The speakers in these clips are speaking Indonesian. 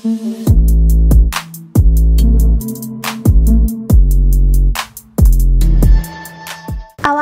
Awal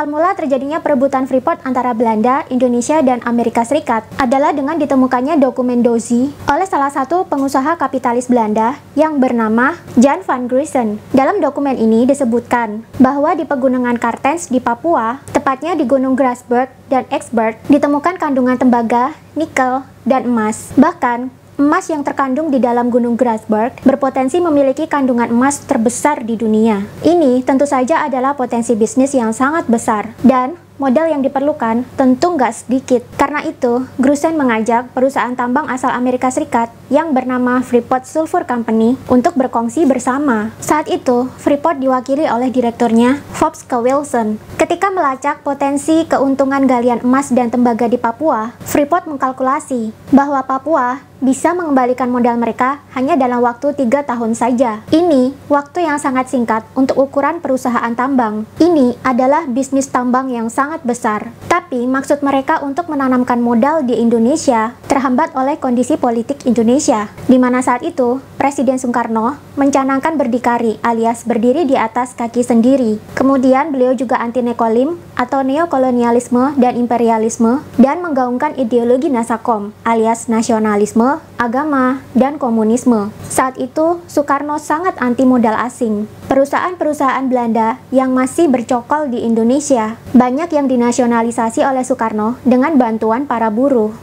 mula terjadinya perebutan Freeport antara Belanda, Indonesia, dan Amerika Serikat adalah dengan ditemukannya dokumen Dozi oleh salah satu pengusaha kapitalis Belanda yang bernama Jan van Griesen. Dalam dokumen ini disebutkan bahwa di pegunungan Kartens di Papua, tepatnya di Gunung Grasberg dan Exberg, ditemukan kandungan tembaga, nikel, dan emas. Bahkan, Emas yang terkandung di dalam Gunung Grasberg berpotensi memiliki kandungan emas terbesar di dunia. Ini tentu saja adalah potensi bisnis yang sangat besar dan modal yang diperlukan tentu nggak sedikit. Karena itu, Grusen mengajak perusahaan tambang asal Amerika Serikat yang bernama Freeport Sulfur Company untuk berkongsi bersama. Saat itu, Freeport diwakili oleh direkturnya, Forbes K. Wilson. Ketika melacak potensi keuntungan galian emas dan tembaga di Papua, Freeport mengkalkulasi bahwa Papua bisa mengembalikan modal mereka hanya dalam waktu tiga tahun saja. Ini waktu yang sangat singkat untuk ukuran perusahaan tambang. Ini adalah bisnis tambang yang sangat besar. Tapi maksud mereka untuk menanamkan modal di Indonesia terhambat oleh kondisi politik Indonesia, di mana saat itu Presiden Soekarno mencanangkan berdikari alias berdiri di atas kaki sendiri. Kemudian beliau juga anti nekolim atau neokolonialisme dan imperialisme dan menggaungkan ideologi Nasakom alias nasionalisme, agama, dan komunisme. Saat itu Soekarno sangat anti modal asing. Perusahaan-perusahaan Belanda yang masih bercokol di Indonesia banyak yang dinasionalisasi oleh Soekarno dengan bantuan para buruh.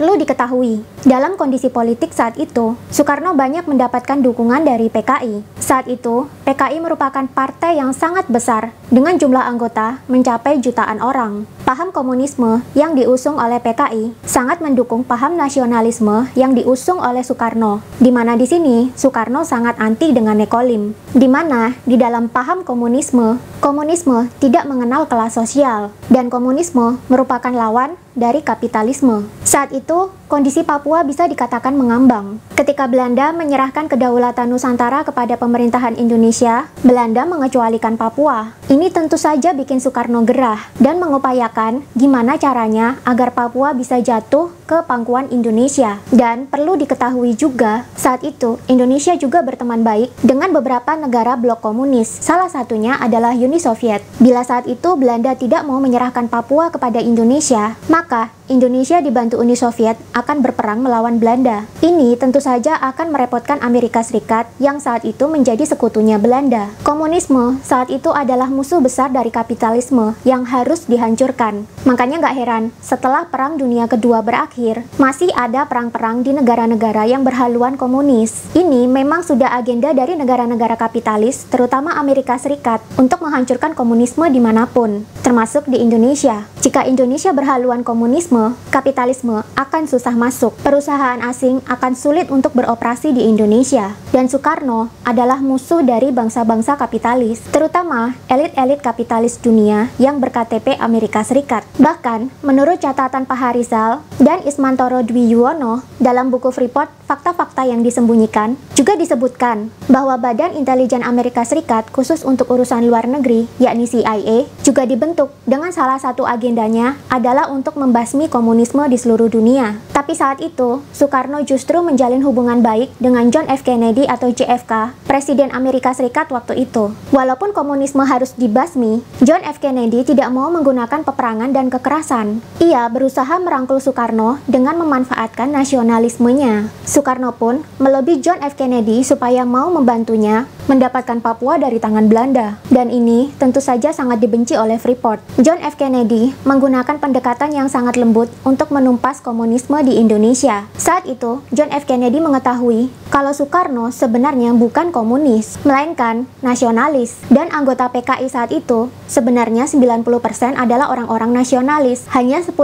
Perlu diketahui, dalam kondisi politik saat itu, Soekarno banyak mendapatkan dukungan dari PKI. Saat itu, PKI merupakan partai yang sangat besar dengan jumlah anggota mencapai jutaan orang. Paham komunisme yang diusung oleh PKI sangat mendukung paham nasionalisme yang diusung oleh Soekarno, di mana di sini Soekarno sangat anti dengan nekolim, di mana di dalam paham komunisme, komunisme tidak mengenal kelas sosial, dan komunisme merupakan lawan dari kapitalisme. Saat itu, kondisi Papua bisa dikatakan mengambang. Ketika Belanda menyerahkan kedaulatan Nusantara kepada pemerintahan Indonesia, Belanda mengecualikan Papua. Ini tentu saja bikin Soekarno gerah dan mengupayakan gimana caranya agar Papua bisa jatuh ke pangkuan Indonesia. Dan perlu diketahui juga, saat itu Indonesia juga berteman baik dengan beberapa negara blok komunis. Salah satunya adalah Uni Soviet. Bila saat itu Belanda tidak mau menyerahkan Papua kepada Indonesia, maka Indonesia dibantu Uni Soviet akan berperang melawan Belanda. Ini tentu saja akan merepotkan Amerika Serikat yang saat itu menjadi sekutunya Belanda. Komunisme saat itu adalah musuh besar dari kapitalisme yang harus dihancurkan. Makanya nggak heran, setelah Perang Dunia Kedua berakhir, masih ada perang-perang di negara-negara yang berhaluan komunis. Ini memang sudah agenda dari negara-negara kapitalis, terutama Amerika Serikat, untuk menghancurkan komunisme di mana pun, termasuk di Indonesia. Jika Indonesia berhaluan komunisme, kapitalisme akan susah masuk. Perusahaan asing akan sulit untuk beroperasi di Indonesia. Dan Soekarno adalah musuh dari bangsa-bangsa kapitalis, terutama elit-elit kapitalis dunia yang berKTP Amerika Serikat. Bahkan, menurut catatan Pak Harizal dan Ismantoro Dwi Yuwono dalam buku Freeport, fakta-fakta yang disembunyikan, juga disebutkan bahwa Badan Intelijen Amerika Serikat khusus untuk urusan luar negeri, yakni CIA, juga dibentuk dengan salah satu agendanya adalah untuk membasmi komunisme di seluruh dunia. Tapi saat itu, Soekarno justru menjalin hubungan baik dengan John F. Kennedy atau JFK, Presiden Amerika Serikat waktu itu. Walaupun komunisme harus dibasmi, John F. Kennedy tidak mau menggunakan peperangan dan kekerasan. Ia berusaha merangkul Soekarno dengan memanfaatkan nasionalismenya. Soekarno pun melobi John F. Kennedy supaya mau membantunya mendapatkan Papua dari tangan Belanda. Dan ini tentu saja sangat dibenci oleh Freeport. John F. Kennedy menggunakan pendekatan yang sangat lembut untuk menumpas komunisme di Indonesia. Saat itu, John F. Kennedy mengetahui kalau Soekarno sebenarnya bukan komunis, melainkan nasionalis. Dan anggota PKI saat itu sebenarnya 90% adalah orang-orang nasionalis, hanya 10%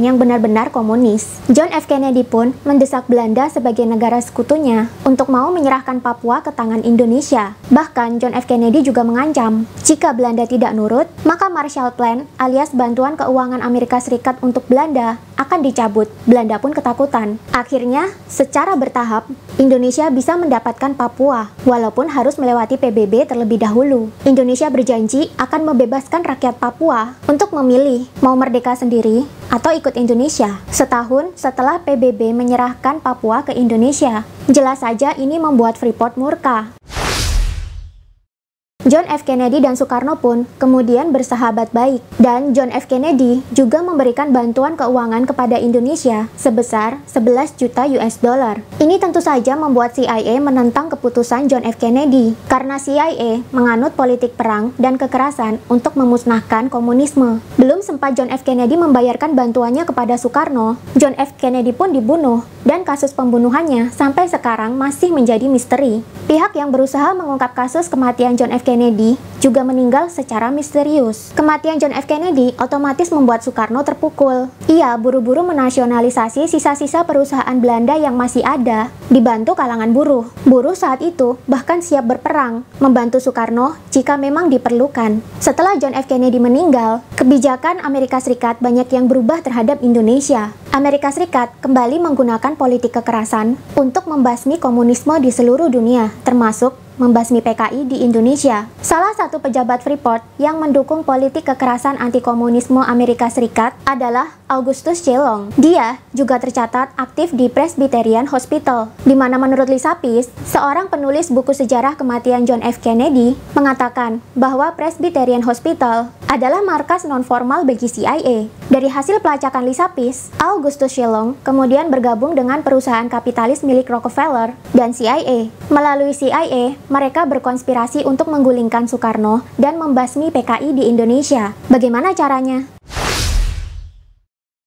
yang benar-benar komunis. John F. Kennedy pun mendesak Belanda sebagai negara sekutunya untuk mau menyerahkan Papua ke tangan Indonesia Bahkan John F. Kennedy juga mengancam, jika Belanda tidak nurut, maka Marshall Plan alias bantuan keuangan Amerika Serikat untuk Belanda akan dicabut. Belanda pun ketakutan. Akhirnya, secara bertahap, Indonesia bisa mendapatkan Papua, walaupun harus melewati PBB terlebih dahulu. Indonesia berjanji akan membebaskan rakyat Papua untuk memilih mau merdeka sendiri atau ikut Indonesia. Setahun setelah PBB menyerahkan Papua ke Indonesia, jelas saja ini membuat Freeport murka. John F. Kennedy dan Soekarno pun kemudian bersahabat baik, dan John F. Kennedy juga memberikan bantuan keuangan kepada Indonesia sebesar 11 juta US dollar. Ini tentu saja membuat CIA menentang keputusan John F. Kennedy, karena CIA menganut politik perang dan kekerasan untuk memusnahkan komunisme. Belum sempat John F. Kennedy membayarkan bantuannya kepada Soekarno, John F. Kennedy pun dibunuh, dan kasus pembunuhannya sampai sekarang masih menjadi misteri. Pihak yang berusaha mengungkap kasus kematian John F. Kennedy juga meninggal secara misterius. Kematian John F. Kennedy otomatis membuat Soekarno terpukul. Ia buru-buru menasionalisasi sisa-sisa perusahaan Belanda yang masih ada, dibantu kalangan buruh. Buruh saat itu bahkan siap berperang, membantu Soekarno jika memang diperlukan. Setelah John F. Kennedy meninggal, kebijakan Amerika Serikat banyak yang berubah terhadap Indonesia. Amerika Serikat kembali menggunakan politik kekerasan untuk membasmi komunisme di seluruh dunia, termasuk membasmi PKI di Indonesia. Salah satu pejabat Freeport yang mendukung politik kekerasan anti-komunisme Amerika Serikat adalah Augustus Celong. Dia juga tercatat aktif di Presbyterian Hospital, di mana menurut Lisa Pease, seorang penulis buku sejarah kematian John F. Kennedy, mengatakan bahwa Presbyterian Hospital adalah markas non-formal bagi CIA. Dari hasil pelacakan Lisa Pease, Augustus Celong kemudian bergabung dengan perusahaan kapitalis milik Rockefeller dan CIA. Melalui CIA, mereka berkonspirasi untuk menggulingkan Soekarno dan membasmi PKI di Indonesia. Bagaimana caranya?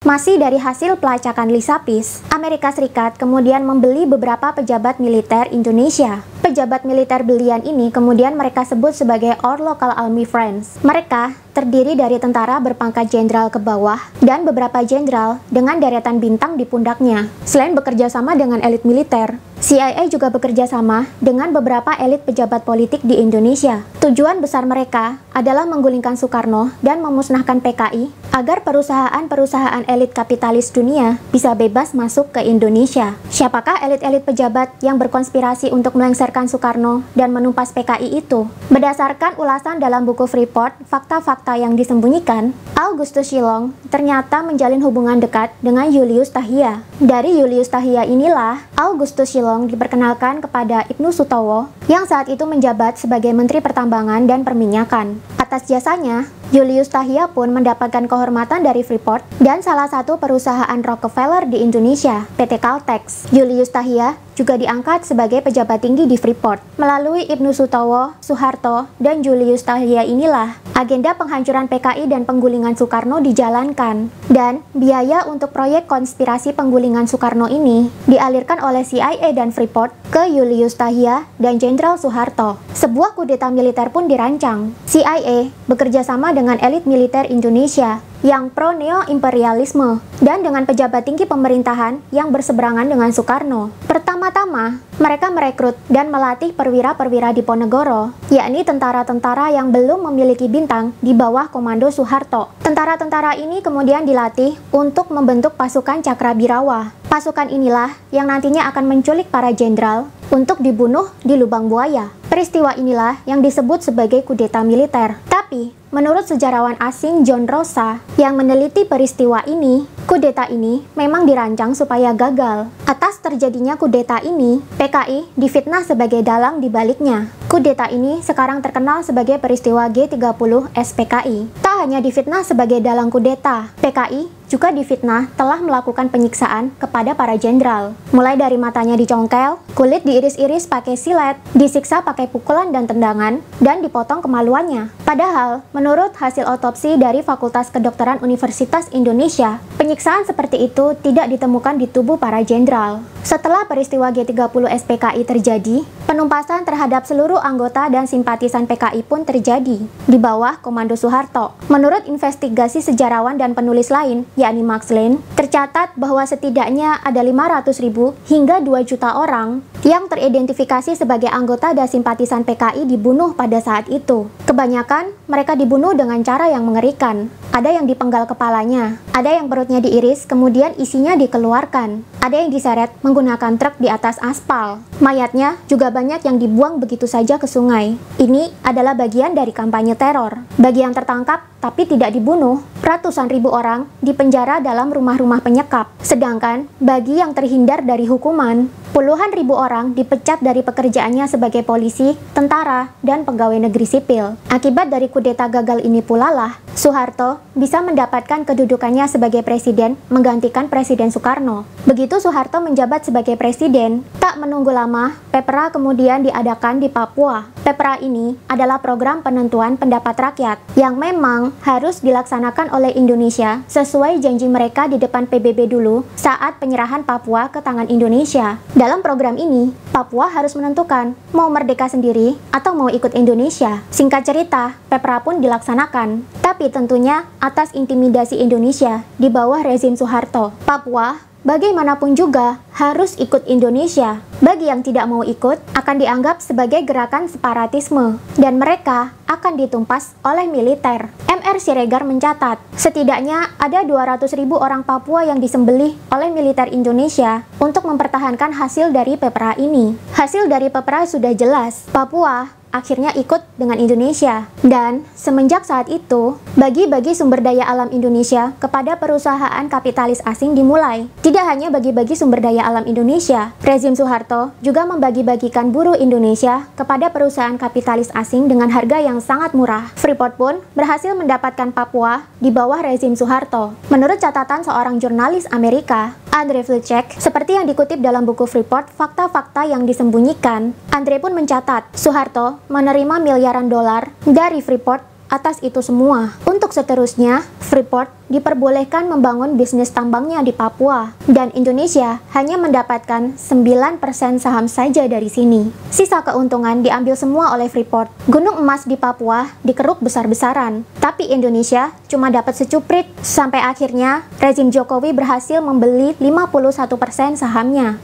Masih dari hasil pelacakan Lisa Pease, Amerika Serikat kemudian membeli beberapa pejabat militer Indonesia. Pejabat militer belian ini kemudian mereka sebut sebagai Our Local Army Friends. Mereka terdiri dari tentara berpangkat jenderal ke bawah dan beberapa jenderal dengan deretan bintang di pundaknya. Selain bekerja sama dengan elit militer, CIA juga bekerja sama dengan beberapa elit pejabat politik di Indonesia. Tujuan besar mereka adalah menggulingkan Soekarno dan memusnahkan PKI agar perusahaan-perusahaan elit kapitalis dunia bisa bebas masuk ke Indonesia. Siapakah elit-elit pejabat yang berkonspirasi untuk melengsarkan Soekarno dan menumpas PKI itu? Berdasarkan ulasan dalam buku Freeport, fakta-fakta yang disembunyikan, Augustus Shillong ternyata menjalin hubungan dekat dengan Julius Tahia. Dari Julius Tahia inilah Augustus Shillong diperkenalkan kepada Ibnu Sutowo yang saat itu menjabat sebagai Menteri Pertambangan dan Perminyakan. Atas jasanya, Julius Tahia pun mendapatkan kehormatan dari Freeport dan salah satu perusahaan Rockefeller di Indonesia, PT Caltex. Julius Tahia juga diangkat sebagai pejabat tinggi di Freeport. Melalui Ibnu Sutowo, Soeharto, dan Julius Tahlia inilah agenda penghancuran PKI dan penggulingan Soekarno dijalankan. Dan biaya untuk proyek konspirasi penggulingan Soekarno ini dialirkan oleh CIA dan Freeport ke Julius Tahia dan Jenderal Soeharto. Sebuah kudeta militer pun dirancang. CIA bekerja sama dengan elit militer Indonesia yang pro neo-imperialisme dan dengan pejabat tinggi pemerintahan yang berseberangan dengan Soekarno. Pertama-tama, mereka merekrut dan melatih perwira-perwira di Ponegoro, yakni tentara-tentara yang belum memiliki bintang di bawah komando Soeharto. Tentara-tentara ini kemudian dilatih untuk membentuk pasukan Cakrabirawa. Pasukan inilah yang nantinya akan menculik para jenderal untuk dibunuh di lubang buaya. Peristiwa inilah yang disebut sebagai kudeta militer. Tapi, menurut sejarawan asing John Rosa yang meneliti peristiwa ini, kudeta ini memang dirancang supaya gagal. Atas terjadinya kudeta ini, PKI difitnah sebagai dalang di baliknya. Kudeta ini sekarang terkenal sebagai peristiwa G30 SPKI. Tak hanya difitnah sebagai dalang kudeta, PKI juga difitnah telah melakukan penyiksaan kepada para jenderal. Mulai dari matanya dicongkel, kulit diiris-iris pakai silet, disiksa pakai pukulan dan tendangan, dan dipotong kemaluannya. Padahal, menurut hasil otopsi dari Fakultas Kedokteran Universitas Indonesia, penyiksaan seperti itu tidak ditemukan di tubuh para jenderal. Setelah peristiwa G30 SPKI terjadi, penumpasan terhadap seluruh anggota dan simpatisan PKI pun terjadi di bawah Komando Soeharto. Menurut investigasi sejarawan dan penulis lain, yakni Max Lane, tercatat bahwa setidaknya ada 500 ribu hingga 2 juta orang yang teridentifikasi sebagai anggota dan simpatisan PKI dibunuh pada saat itu. Kebanyakan mereka dibunuh dengan cara yang mengerikan. Ada yang dipenggal kepalanya, ada yang perutnya diiris kemudian isinya dikeluarkan, ada yang diseret menggunakan truk di atas aspal. Mayatnya juga banyak yang dibuang begitu saja ke sungai. Ini adalah bagian dari kampanye teror. Bagi yang tertangkap tapi tidak dibunuh, ratusan ribu orang dipenjara dalam rumah-rumah penyekap. Sedangkan bagi yang terhindar dari hukuman, puluhan ribu orang dipecat dari pekerjaannya sebagai polisi, tentara, dan pegawai negeri sipil. Akibat dari kudeta gagal ini pula lah, Soeharto bisa mendapatkan kedudukannya sebagai presiden menggantikan Presiden Soekarno. Begitu Soeharto menjabat sebagai presiden, tak menunggu lama, Pepera kemudian diadakan di Papua. Pepera ini adalah program penentuan pendapat rakyat yang memang harus dilaksanakan oleh Indonesia sesuai janji mereka di depan PBB dulu saat penyerahan Papua ke tangan Indonesia. Dalam program ini, Papua harus menentukan mau merdeka sendiri atau mau ikut Indonesia. Singkat cerita, Pepra pun dilaksanakan, tapi tentunya atas intimidasi Indonesia di bawah rezim Soeharto. Papua bagaimanapun juga harus ikut Indonesia. Bagi yang tidak mau ikut, akan dianggap sebagai gerakan separatisme, dan mereka akan ditumpas oleh militer. MR Siregar mencatat, setidaknya ada 200 ribu orang Papua yang disembelih oleh militer Indonesia untuk mempertahankan hasil dari pepera ini. Hasil dari pepera sudah jelas, Papua akhirnya ikut dengan Indonesia. Dan semenjak saat itu, bagi-bagi sumber daya alam Indonesia kepada perusahaan kapitalis asing dimulai. Tidak hanya bagi-bagi sumber daya alam Indonesia, rezim Soeharto juga membagi-bagikan buruh Indonesia kepada perusahaan kapitalis asing dengan harga yang sangat murah. Freeport pun berhasil mendapatkan Papua di bawah rezim Soeharto. Menurut catatan seorang jurnalis Amerika, Andre Vilcek, seperti yang dikutip dalam buku Freeport, fakta-fakta yang disembunyikan, Andre pun mencatat, Soeharto menerima miliaran dolar dari Freeport atas itu semua. Untuk seterusnya, Freeport diperbolehkan membangun bisnis tambangnya di Papua, dan Indonesia hanya mendapatkan 9% saham saja dari sini. Sisa keuntungan diambil semua oleh Freeport. Gunung emas di Papua dikeruk besar-besaran, tapi Indonesia cuma dapat secuprit, sampai akhirnya rezim Jokowi berhasil membeli 51% sahamnya.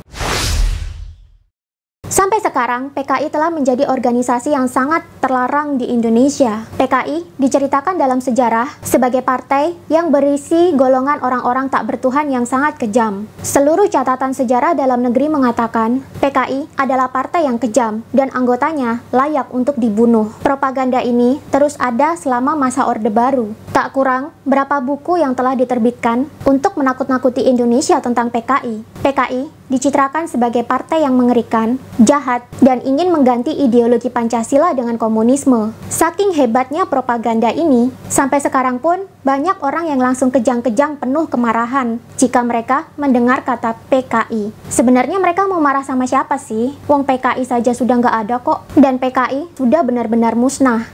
Sekarang, PKI telah menjadi organisasi yang sangat terlarang di Indonesia. PKI diceritakan dalam sejarah sebagai partai yang berisi golongan orang-orang tak bertuhan yang sangat kejam. Seluruh catatan sejarah dalam negeri mengatakan PKI adalah partai yang kejam dan anggotanya layak untuk dibunuh. Propaganda ini terus ada selama masa Orde Baru. Tak kurang berapa buku yang telah diterbitkan untuk menakut-nakuti Indonesia tentang PKI. PKI dicitrakan sebagai partai yang mengerikan, jahat, dan ingin mengganti ideologi Pancasila dengan komunisme. Saking hebatnya propaganda ini, sampai sekarang pun banyak orang yang langsung kejang-kejang penuh kemarahan jika mereka mendengar kata PKI. Sebenarnya mereka mau marah sama siapa sih? Wong PKI saja sudah nggak ada kok, dan PKI sudah benar-benar musnah.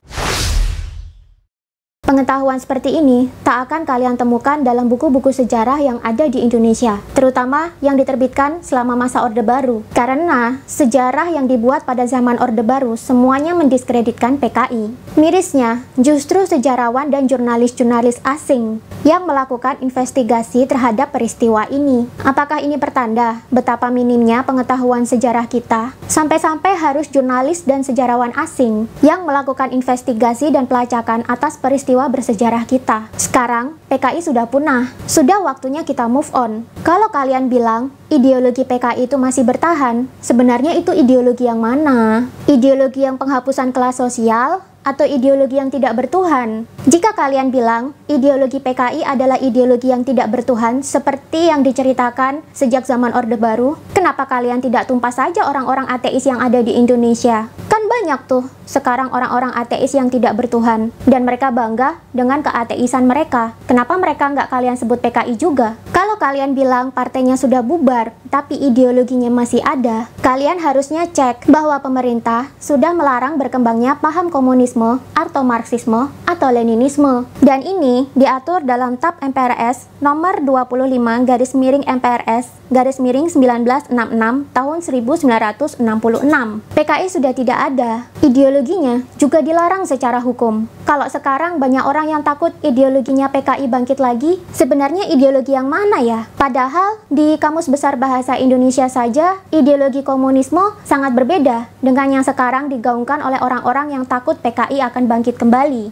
Pengetahuan seperti ini tak akan kalian temukan dalam buku-buku sejarah yang ada di Indonesia, terutama yang diterbitkan selama masa Orde Baru. Karena sejarah yang dibuat pada zaman Orde Baru semuanya mendiskreditkan PKI. Mirisnya, justru sejarawan dan jurnalis-jurnalis asing yang melakukan investigasi terhadap peristiwa ini. Apakah ini pertanda betapa minimnya pengetahuan sejarah kita? Sampai-sampai harus jurnalis dan sejarawan asing yang melakukan investigasi dan pelacakan atas peristiwa peristiwa bersejarah kita. Sekarang, PKI sudah punah. Sudah waktunya kita move on. Kalau kalian bilang ideologi PKI itu masih bertahan, sebenarnya itu ideologi yang mana? Ideologi yang penghapusan kelas sosial atau ideologi yang tidak bertuhan. Jika kalian bilang ideologi PKI adalah ideologi yang tidak bertuhan seperti yang diceritakan sejak zaman Orde Baru, kenapa kalian tidak tumpas saja orang-orang ateis yang ada di Indonesia? Kan banyak tuh sekarang orang-orang ateis yang tidak bertuhan dan mereka bangga dengan keateisan mereka. Kenapa mereka nggak kalian sebut PKI juga? Kalau kalian bilang partainya sudah bubar, tapi ideologinya masih ada, kalian harusnya cek bahwa pemerintah sudah melarang berkembangnya paham komunisme atau Marxisme atau Leninisme. Dan ini diatur dalam TAP MPRS nomor 25 garis miring MPRS garis miring 1966 tahun 1966. PKI sudah tidak ada. Ideologinya juga dilarang secara hukum. Kalau sekarang banyak orang yang takut ideologinya PKI bangkit lagi, sebenarnya ideologi yang mana ya? Padahal di Kamus Besar Bahasa Indonesia saja, ideologi komunisme sangat berbeda dengan yang sekarang digaungkan oleh orang-orang yang takut PKI akan bangkit kembali.